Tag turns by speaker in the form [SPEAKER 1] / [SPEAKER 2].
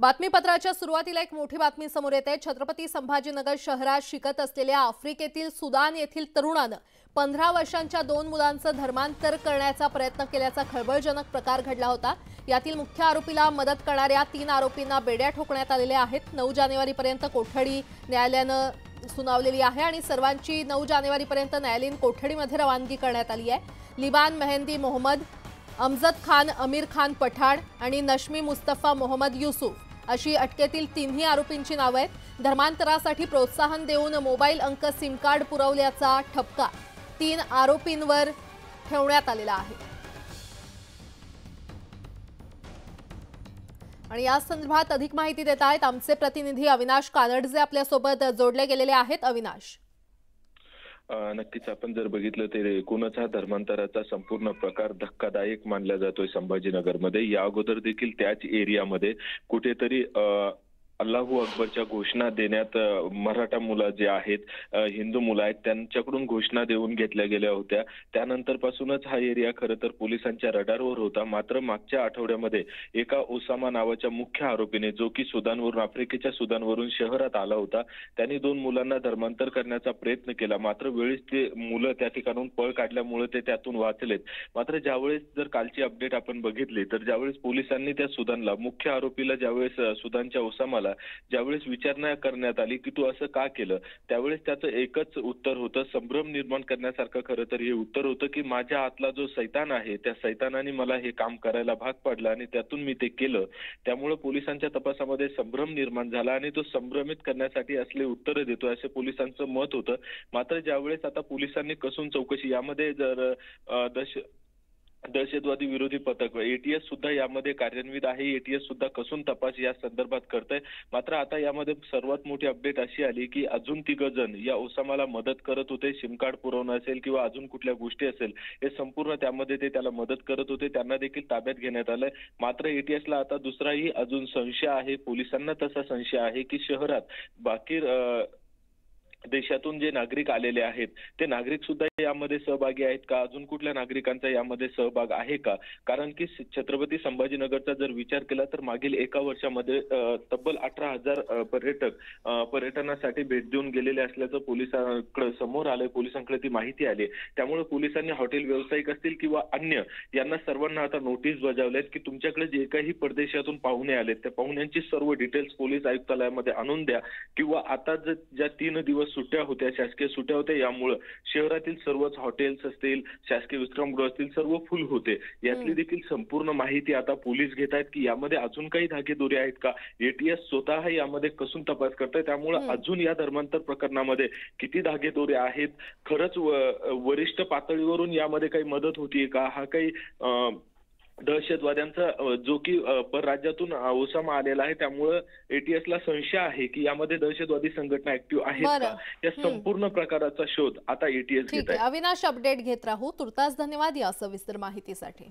[SPEAKER 1] बातमीपत्राच्या सुरुवातीला एक मोठी बातमी समोर येते. छत्रपती संभाजीनगर शहरात शिकत असलेल्या आफ्रिकेतील सुदान येथील तरुणानं पंधरा वर्षांच्या दोन मुलांचं धर्मांतर करण्याचा प्रयत्न केल्याचा खळबळजनक प्रकार घडला होता. यातील मुख्य आरोपीला मदत करणाऱ्या तीन आरोपींना बेड्या ठोकण्यात आलेल्या आहेत. नऊ जानेवारीपर्यंत कोठडी न्यायालयानं सुनावलेली आहे आणि सर्वांची नऊ जानेवारीपर्यंत न्यायालयीन कोठडीमध्ये रवानगी करण्यात आली आहे. लिबान मेहंदी मोहम्मद अमजद खान अमीर खान पठाण आणि नशमी मुस्तफा मोहम्मद युसुफ अशी अटकेतील तिन्ही आरोपींची नावं आहेत. धर्मांतरासाठी प्रोत्साहन देऊन मोबाईल अंक सिम कार्ड पुरवल्याचा ठपका तीन आरोपींवर ठेवण्यात आलेला आहे. आणि या संदर्भात अधिक माहिती देत आहेत आमचे प्रतिनिधी अविनाश कानडजे आपल्यासोबत जोडले गेलेले आहेत. अविनाश.
[SPEAKER 2] नक्कीच आपण जर बघितलं तर एकूणच हा धर्मांतराचा संपूर्ण प्रकार धक्कादायक मानला जातोय संभाजीनगरमध्ये. या अगोदर देखील त्याच एरियामध्ये कुठेतरी अ, अल्लाहू अकबरच्या घोषणा देण्यात मराठा मुलं जे आहेत हिंदू मुलं आहेत त्यांच्याकडून घोषणा देऊन घेतल्या गेल्या होत्या. त्यानंतर पासूनच हा एरिया खरं तर पोलिसांच्या रडारवर होता. मात्र मागच्या आठवड्यामध्ये एका ओसामा नावाच्या मुख्य आरोपीने जो की सुदानवरून आफ्रिकेच्या सुदानवरून शहरात आला होता त्यांनी दोन मुलांना धर्मांतर करण्याचा प्रयत्न केला. मात्र वेळेस ते मुलं त्या ठिकाणून पळ काढल्यामुळे ते त्यातून वाचलेत. मात्र ज्यावेळेस जर कालची अपडेट आपण बघितली तर ज्यावेळेस पोलिसांनी त्या सुदानला मुख्य आरोपीला ज्यावेळेस सुदानच्या ओसामाला ज्यावेळेस विचारणा करण्यात आली की तू असं का केलं? त्यावेळेस त्याचं एकच उत्तर होतं संभ्रम निर्माण करण्यासारखं खरं तर हे उत्तर होतं की माझ्या आतला जो सैतान आहे त्या सैतानाने मला हे काम करायला भाग पाडलं आणि त्यातून मी ते केलं. त्यामुळे पोलिसांच्या तपासामध्ये संभ्रम निर्माण झाला आणि तो संभ्रमित करण्यासाठी असले उत्तरं देतो असे पोलिसांचं मत होतं. मात्र ज्यावेळेस आता पोलिसांनी कसून चौकशी यामध्ये जर दश दहशतवादी विरोधी पथक. एटीएस सुद्धा यामध्ये कार्यान्वित आहे. एटीएस सुद्धा कसून तपास या संदर्भात करत आहे मात्र आता यामध्ये सर्वात मोठी अपडेट अशी आली की अजून तिघ जण या ओसामाला मदत करत होते. सिम कार्ड पुरवणं असेल किंवा अजून कुठल्या गोष्टी असेल हे संपूर्ण त्यामध्ये ते त्याला मदत करत होते. त्यांना देखील ताब्यात घेण्यात आलंय. मात्र एटीएसला आता दुसराही अजून संशय आहे. पोलिसांना तसा संशय आहे की शहरात बाकी देशातून जे नागरिक आलेले आहेत ते नागरिक सुद्धा यामध्ये सहभागी आहेत का? अजून कुठल्या नागरिकांचा यामध्ये सहभाग आहे का? कारण की छत्रपती संभाजीनगरचा जर विचार केला तर मागील एका वर्षामध्ये तब्बल अठरा हजार पर्यटक पर्यटनासाठी भेट देऊन गेलेले असल्याचं पोलिसांकडे समोर आलंय पोलिसांकडे ती माहिती आली त्यामुळे पोलिसांनी हॉटेल व्यावसायिक असतील किंवा अन्य यांना सर्वांना आता नोटीस बजावल्यात की तुमच्याकडे जे काही परदेशातून पाहुणे आलेत त्या पाहुण्यांची सर्व डिटेल्स पोलीस आयुक्तालयामध्ये आणून द्या. किंवा आता ज्या तीन दिवस सुट्ट्या होत्या शासकीय सुट्ट्या होत्या यामुळे शहरातील सर्वच हॉटेल्स असतील शासकीय विश्रामगृह असतील सर्व फुल होते. यातली देखील संपूर्ण माहिती आता पोलीस घेत आहेत की यामध्ये अजून काही धागेदोरे आहेत का? एटीएस स्वतः यामध्ये कसून तपास करताय. त्यामुळे अजून या धर्मांतर प्रकरणामध्ये किती धागेदोरे आहेत? खरंच वरिष्ठ पातळीवरून यामध्ये काही मदत होतीये का? हा काही दहशतवाद्यांचा जो की परराज्यातून ओसामा आलेला आहे त्यामुळं एटीएस ला संशय आहे की यामध्ये दहशतवादी संघटना ऍक्टिव्ह आहेत का. या संपूर्ण प्रकाराचा शोध आता एटीएस
[SPEAKER 1] अविनाश अपडेट घेत राहू. तुर्तास धन्यवाद या सविस्तर माहितीसाठी.